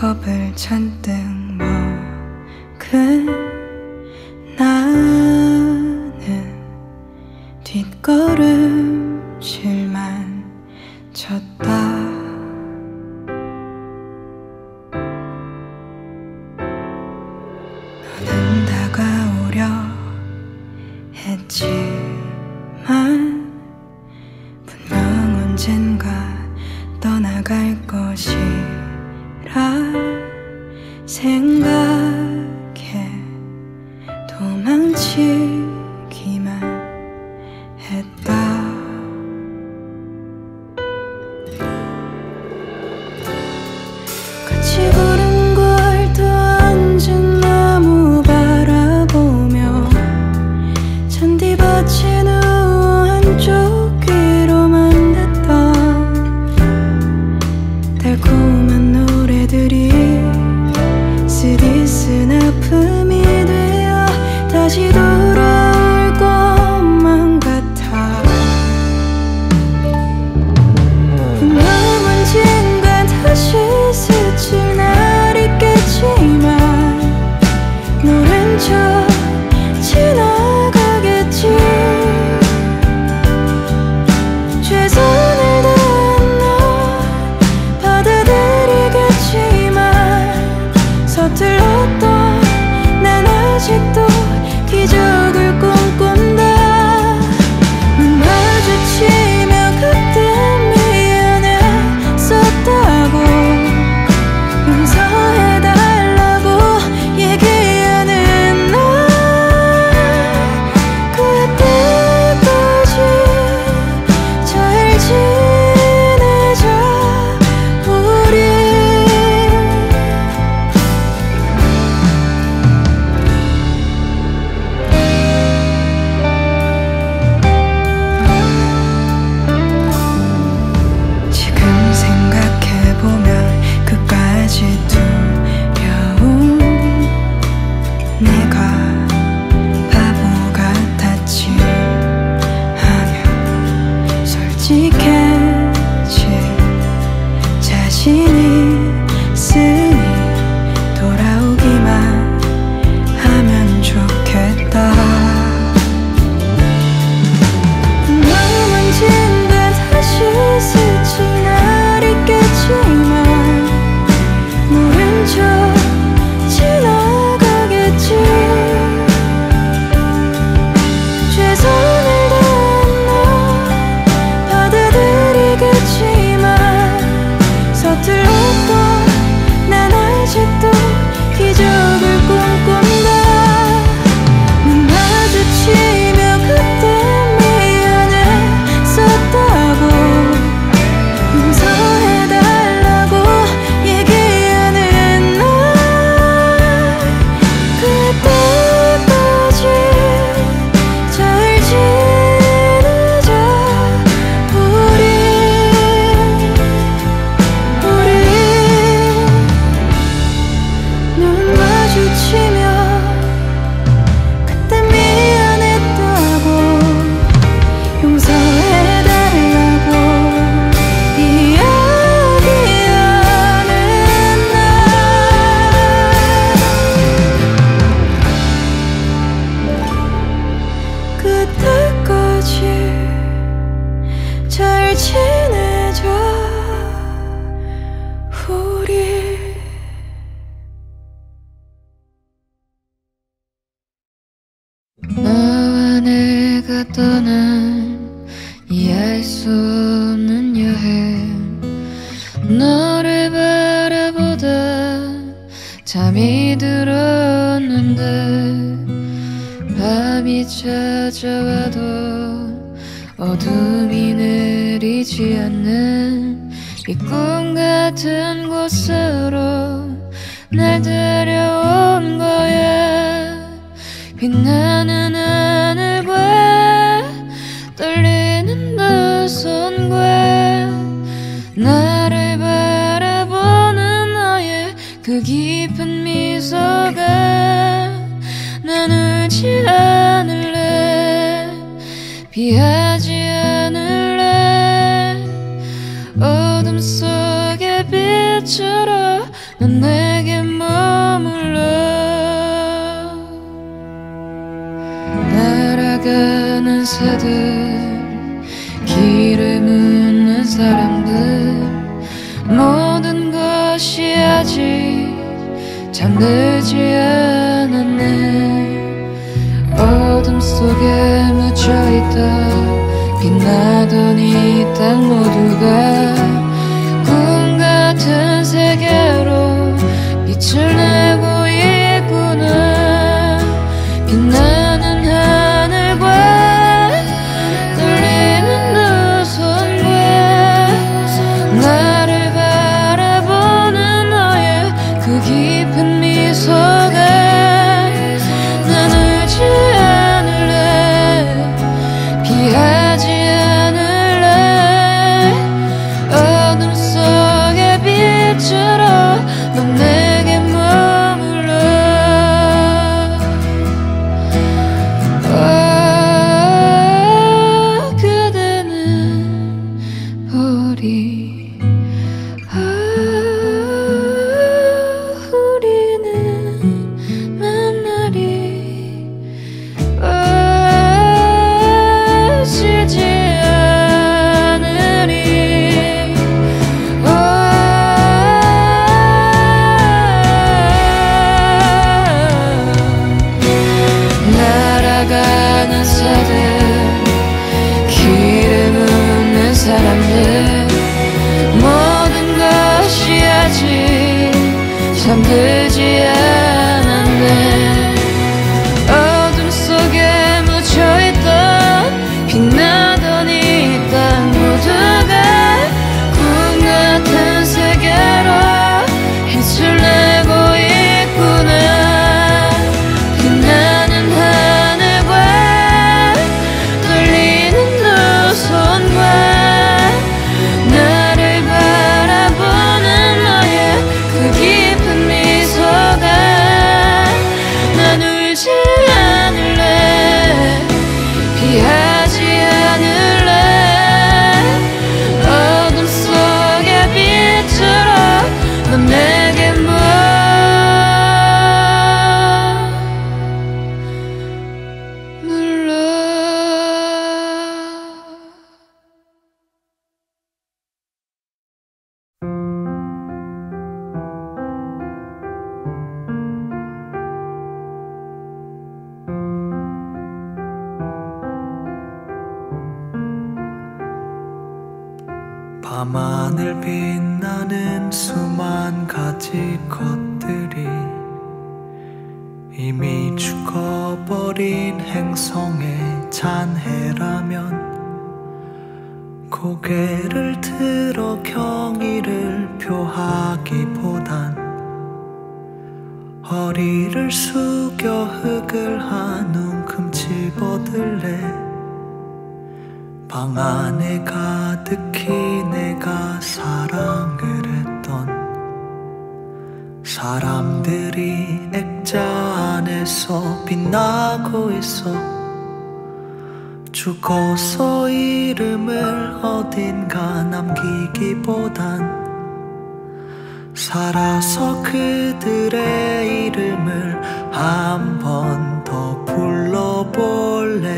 컵을 잔뜩 나와 내가 떠난 이해할 수 없는 여행, 너를 바라보다 잠이 들었는데 밤이 찾아와도 어둠이 내리지 않는 이 꿈 같은 곳으로 날 데려온 거야. 빛나는 하늘과 떨리는 너 손과 나를 바라보는 너의 그 깊은 미소가 나누지 않을래. 비하 새들 길을 묻는 사람들. 모든 것이 아직 잠 들지 않았네 어둠 속에 묻혀있던 빛나던 이 땅 모두가 고개를 들어 경의를 표하기보단 허리를 숙여 흙을 한 움큼 집어들래. 방 안에 가득히 내가 사랑을 했던 사람들이 액자 안에서 빛나고 있어 죽어서 이름을 어딘가 남기기보단 살아서 그들의 이름을 한 번 더 불러볼래?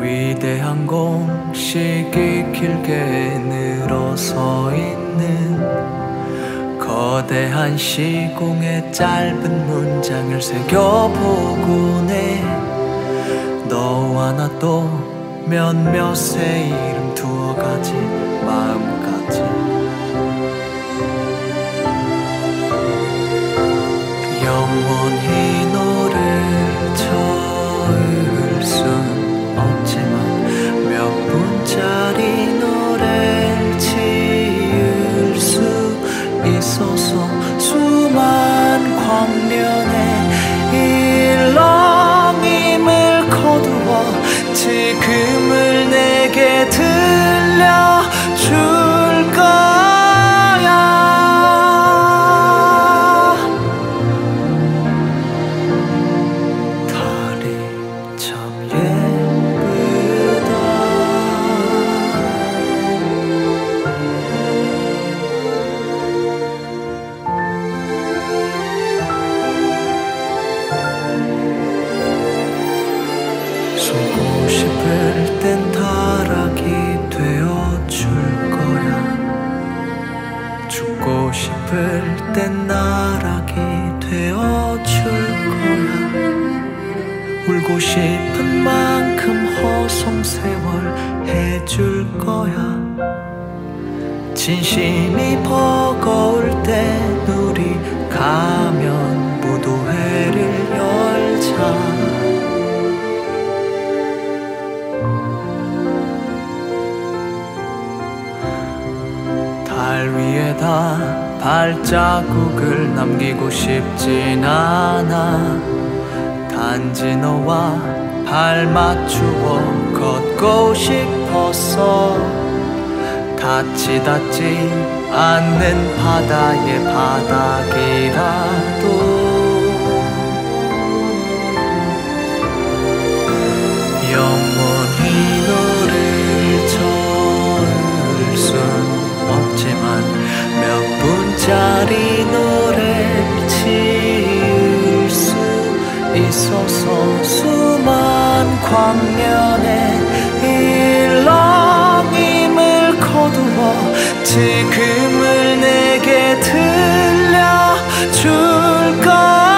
위대한 공식이 길게 늘어서 있는 거대한 시공의 짧은 문장을 새겨보곤 해 너와 나 또 몇몇의 이름 두어 가지 마음까지. 영원히 될땐 타락이 되어줄 거야. 죽고 싶을 땐 나락이 되어줄 거야. 울고 싶은 만큼 허송세월 해줄 거야. 진심이 버거울 때 우리 가면 무도회를 열자. 달 위에다 발자국을 남기고 싶진 않아. 단지 너와 발 맞추어 걷고 싶었어 닿지 닿지 않는 바다의 바닥이라도. 영원 몇 분짜리 노래를 지을 수 있어서 수만 광년의 일렁임을 거두어 지금을 내게 들려줄 거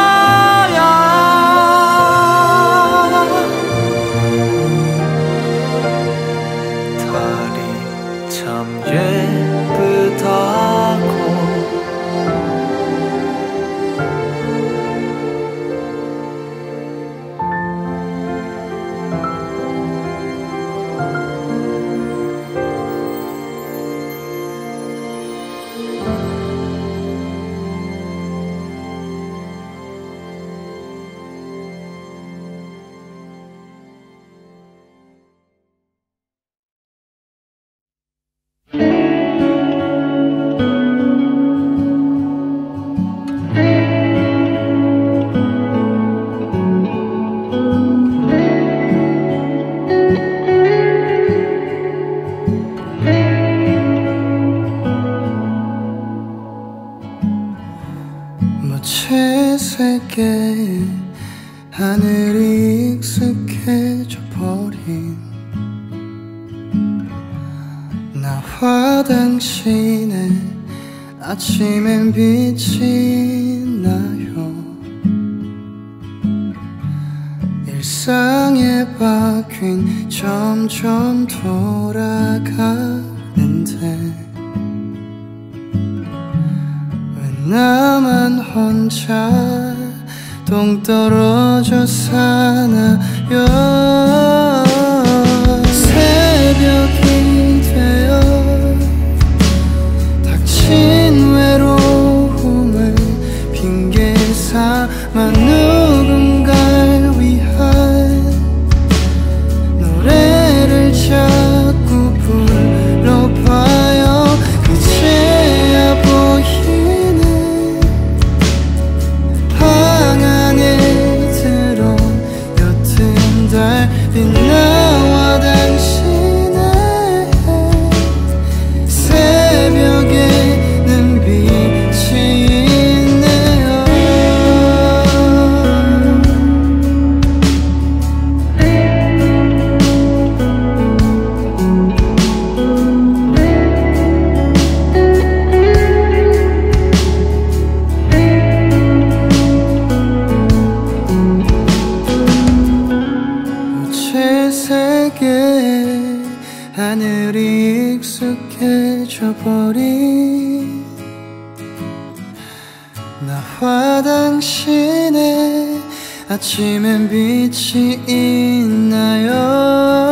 나와 당신의 아침엔 빛이 있나요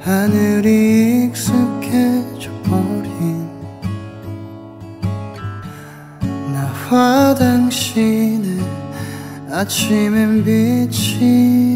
하늘이 익숙해져 버린 나와 당신의 아침엔 빛이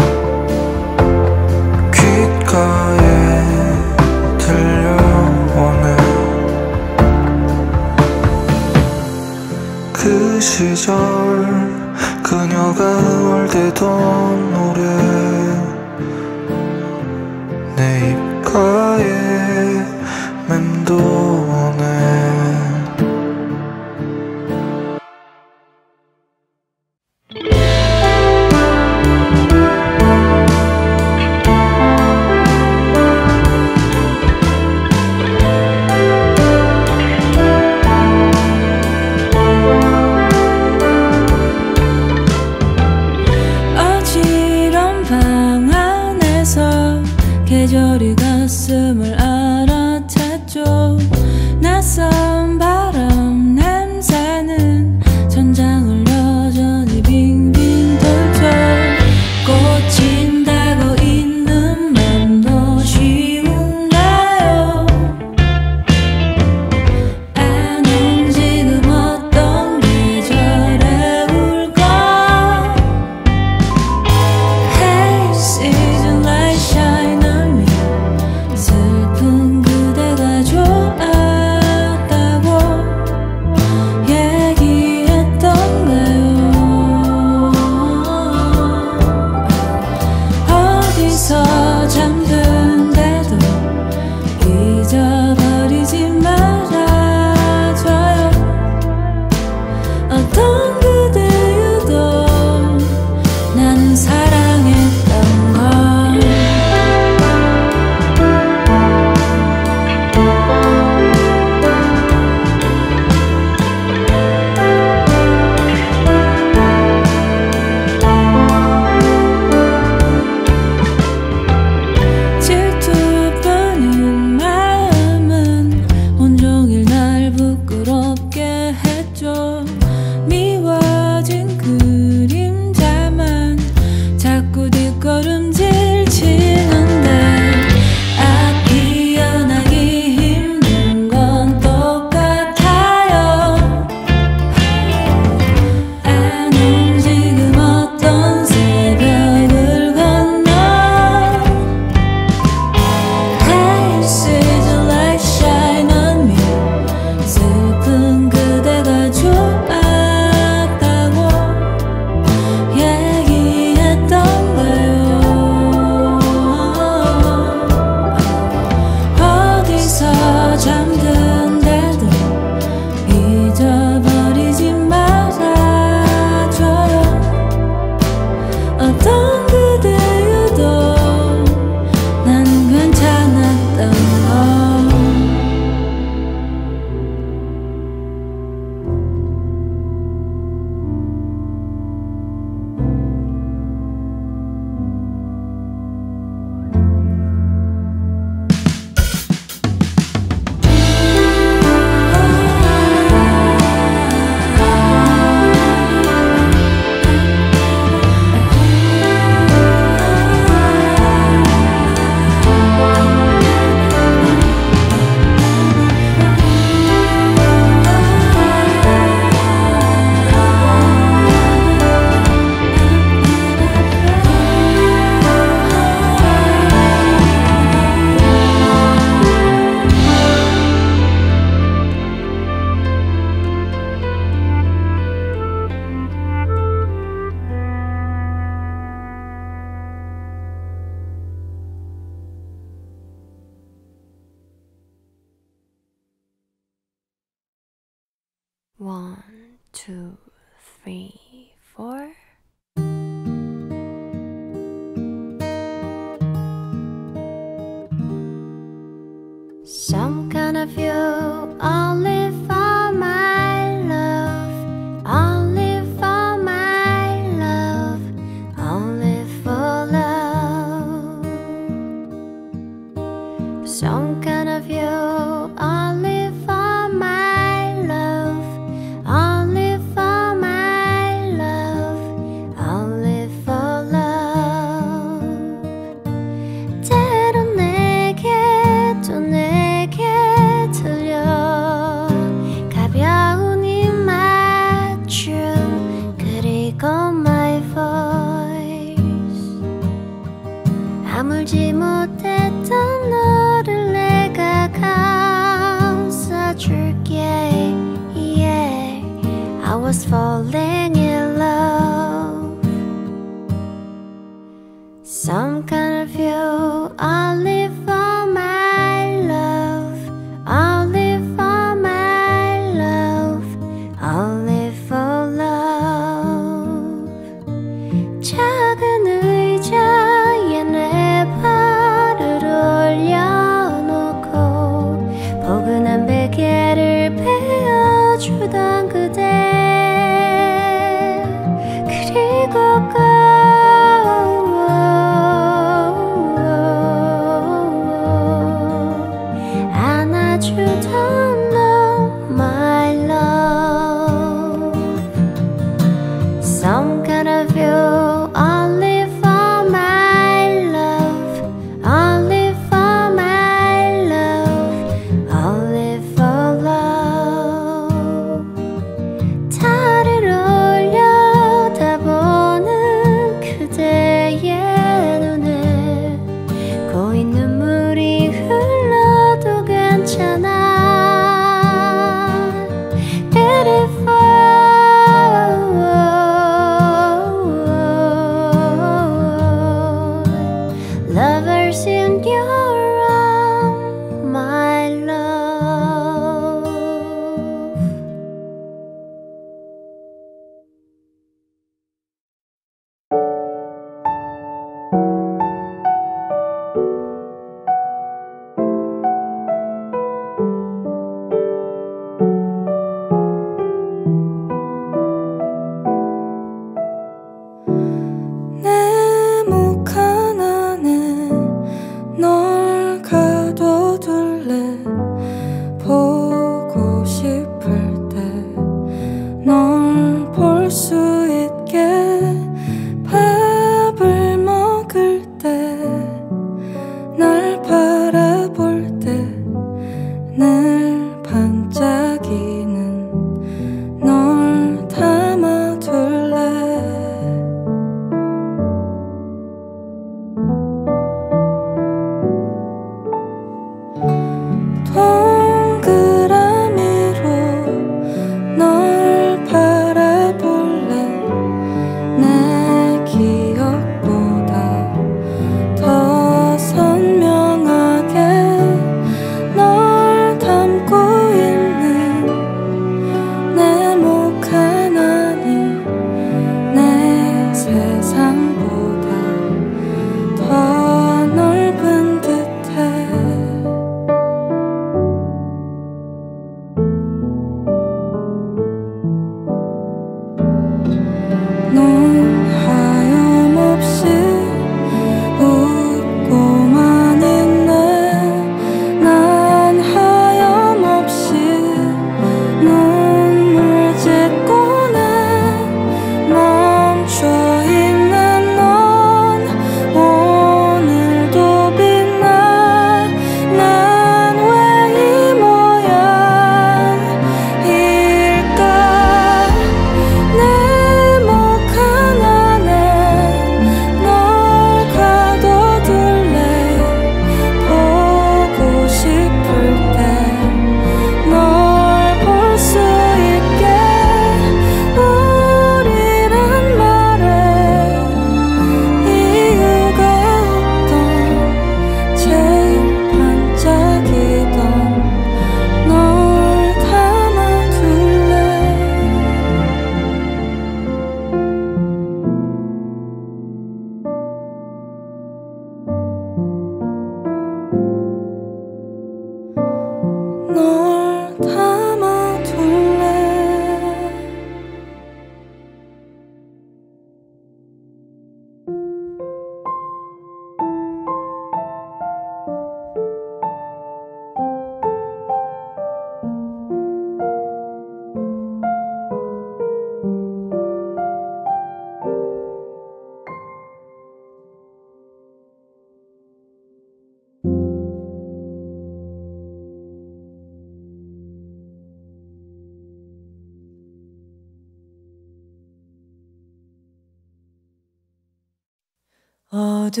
어두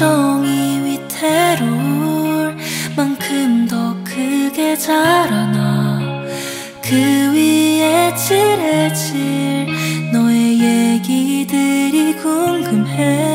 정이 위태로울 만큼 더 크게 자라나. 그 위에 칠해질 너의 얘기들이 궁금해.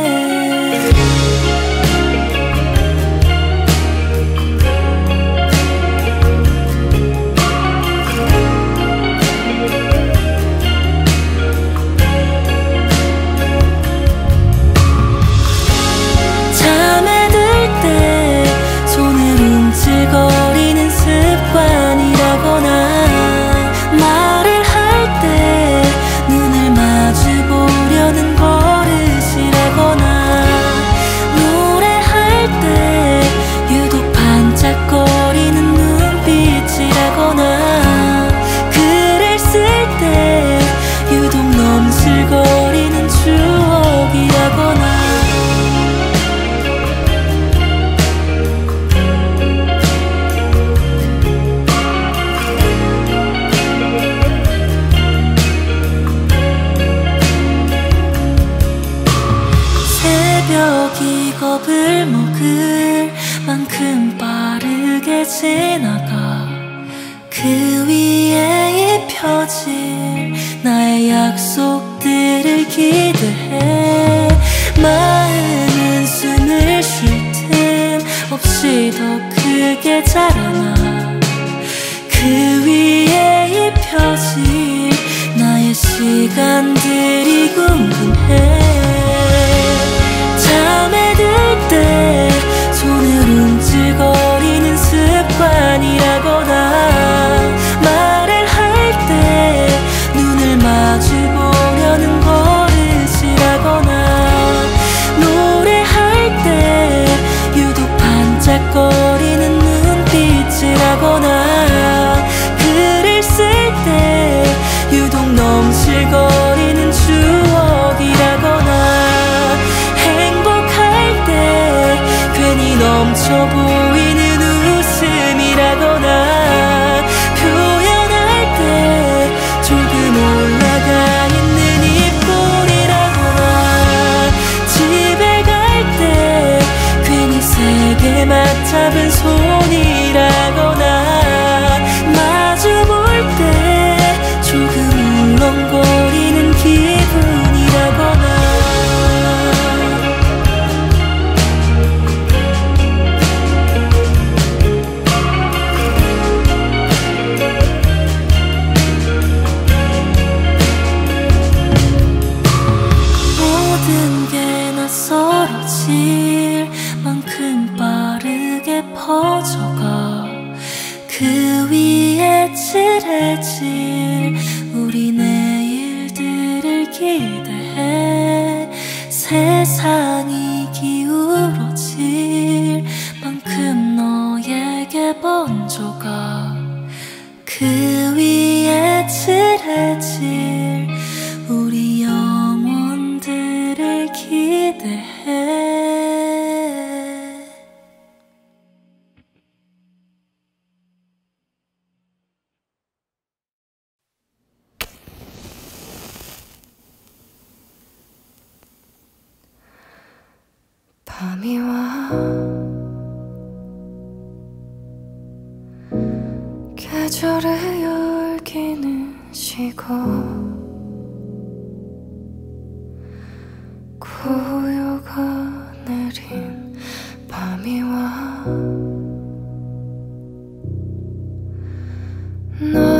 No.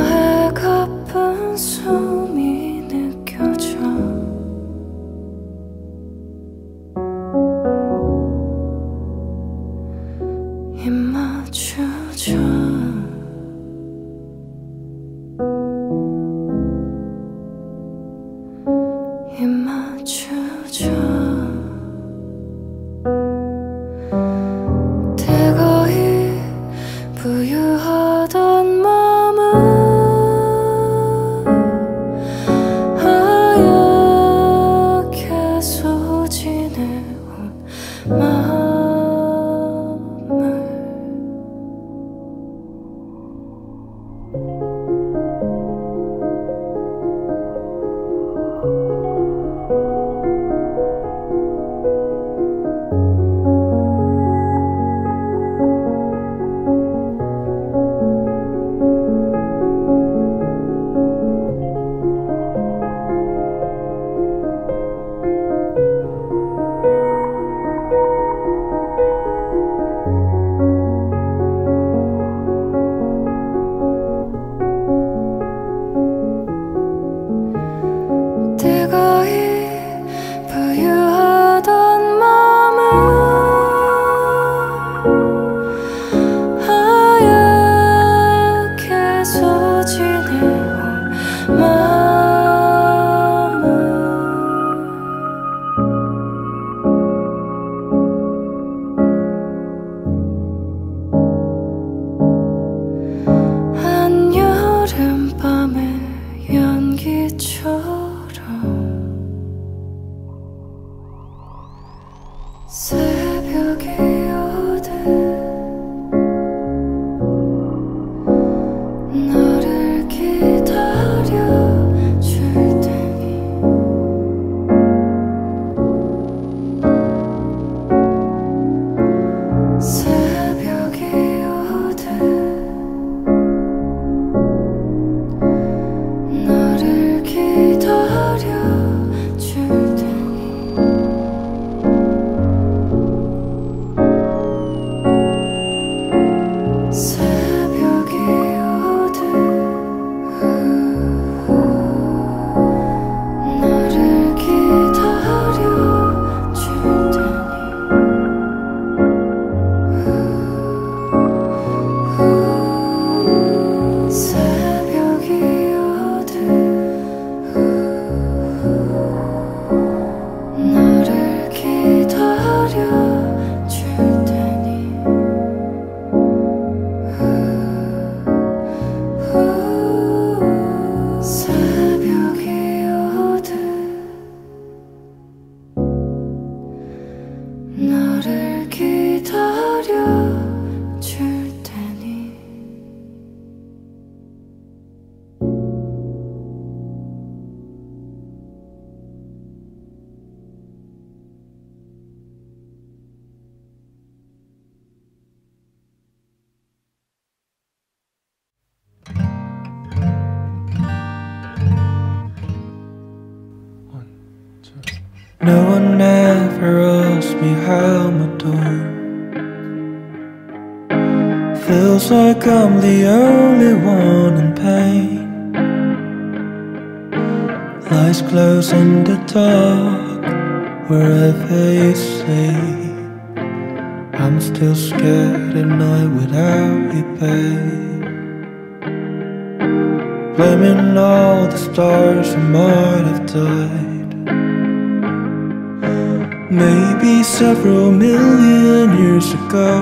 Maybe several million years ago.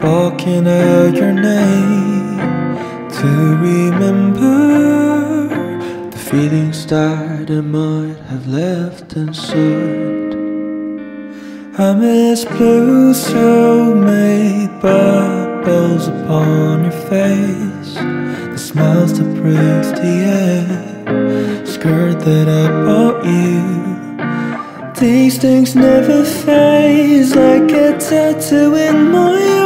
Barking out your name to remember the feelings that I might have left inside. I miss blue so-made bubbles upon your face The smiles that breaks the air Skirt that I bought you These things never phase. Like a tattoo in my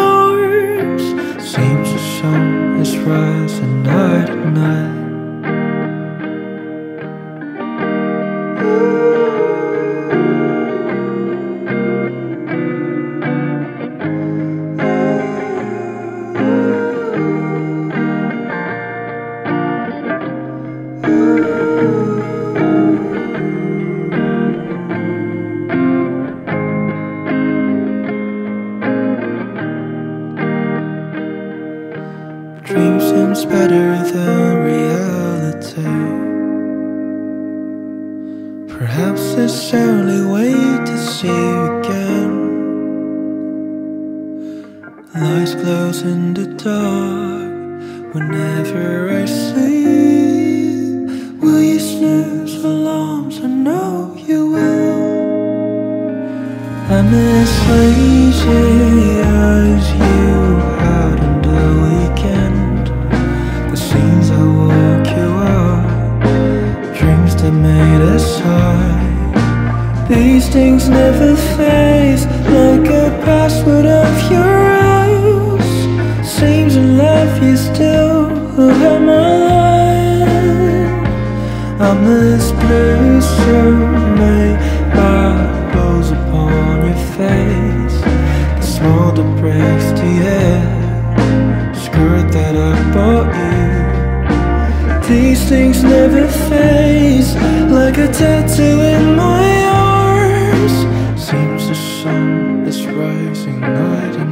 smile that breaks the air, skirt that I bought you. These things never fade like a tattoo in my arms. Seems the sun is rising night and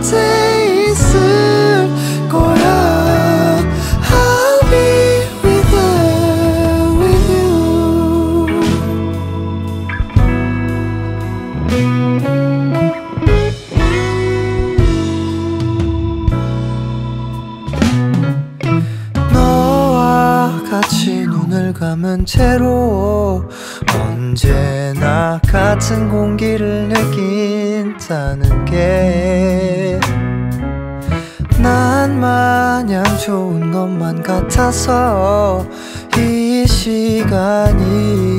곁에 있을 거야. I'll be with you. 너와 같이 눈을 감은 채로 언제나 같은 공기를 느낀다는 나서 이 시간이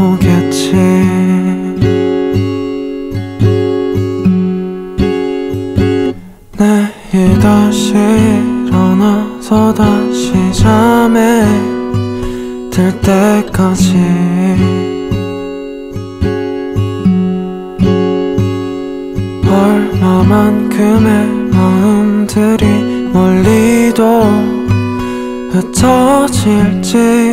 오겠지. 내일 다시 일어나서 다시 잠에 들 때까지. 얼마만큼의 마음들이 멀리도 흩어질지.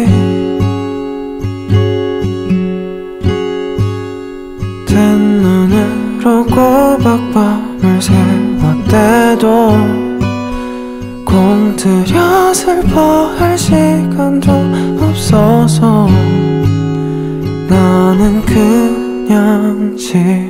나는 그냥 지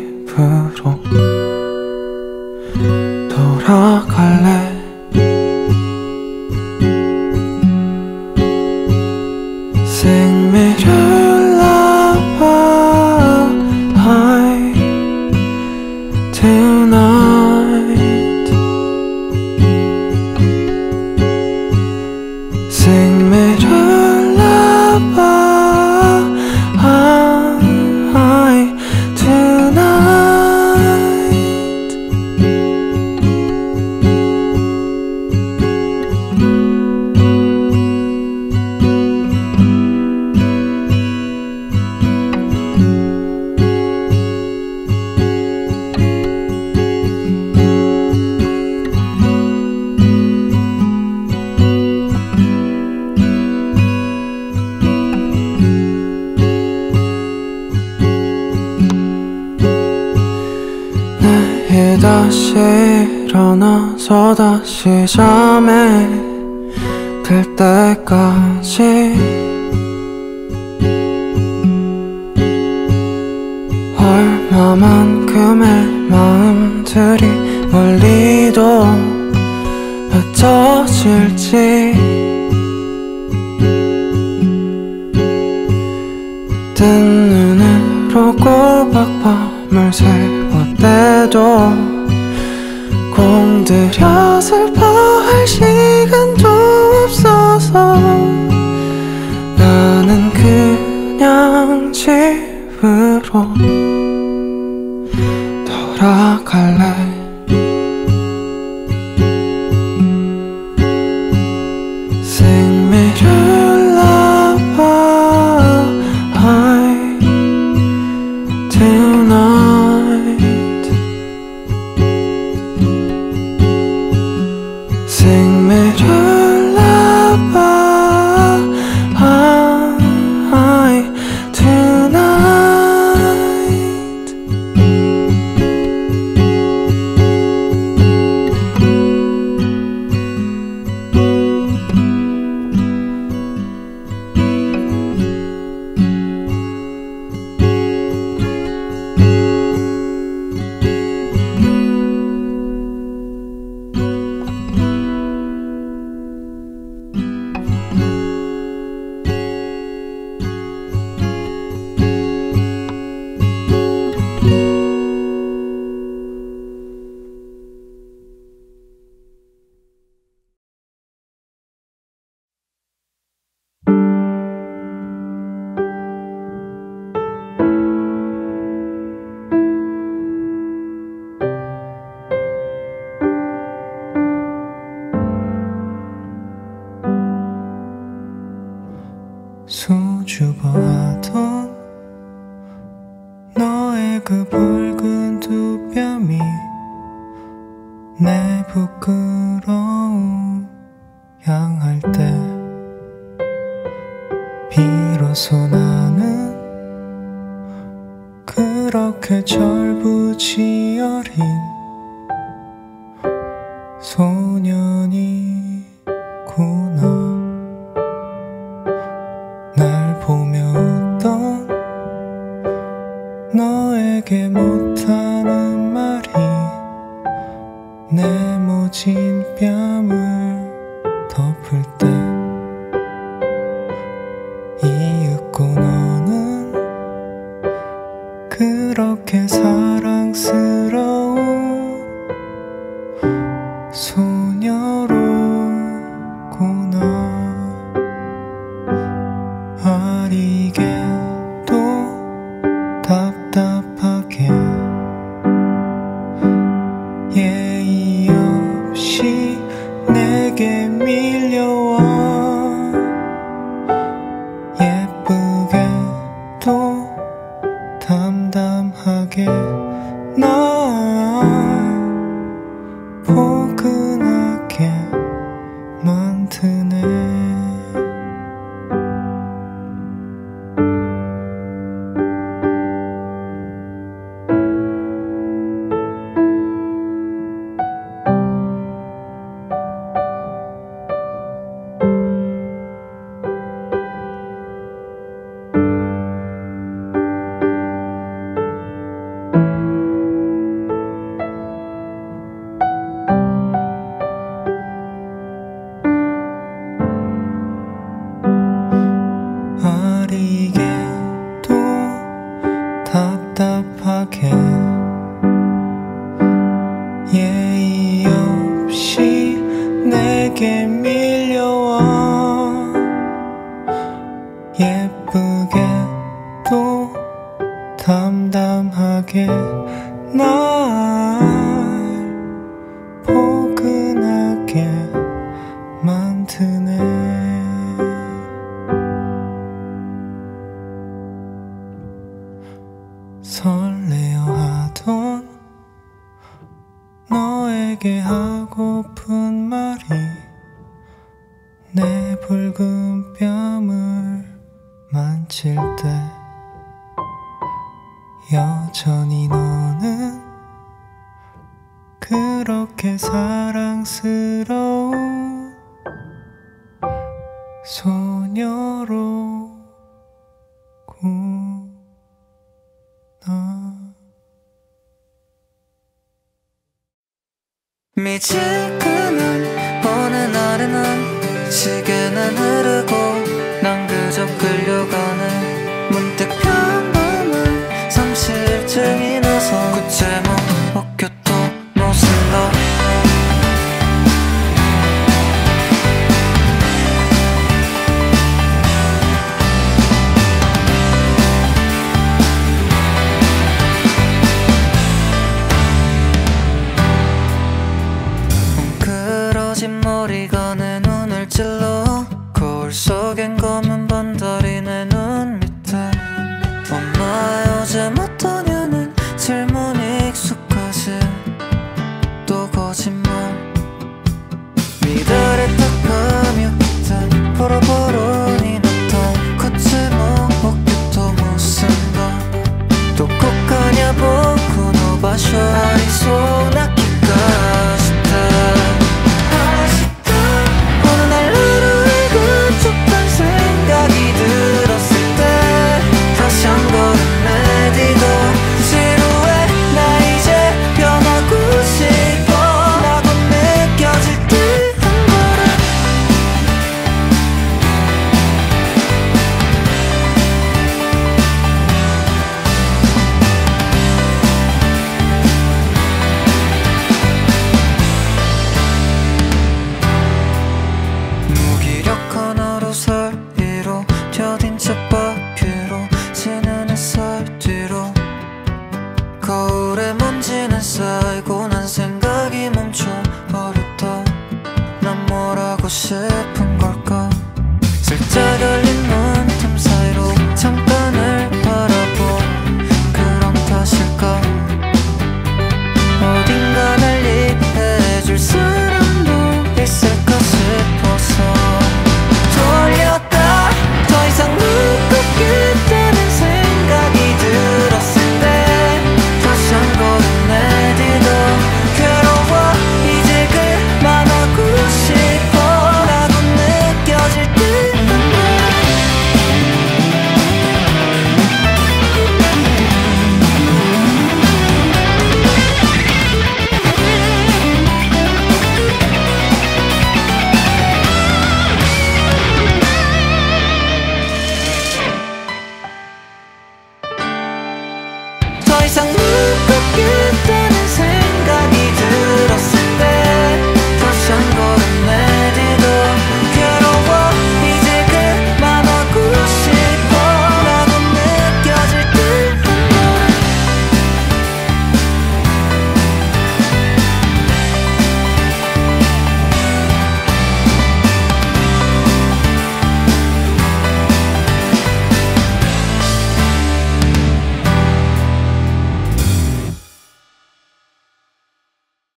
얼마만큼의 마음들이 멀리도 흩어질지. 뜬 눈으로 꼬박 밤을 새웠대도 공들여 슬퍼할 시간도 없어서 나는 그냥 집으로 내 부끄러움 향할 때 비로소 나는 그렇게 절부지어린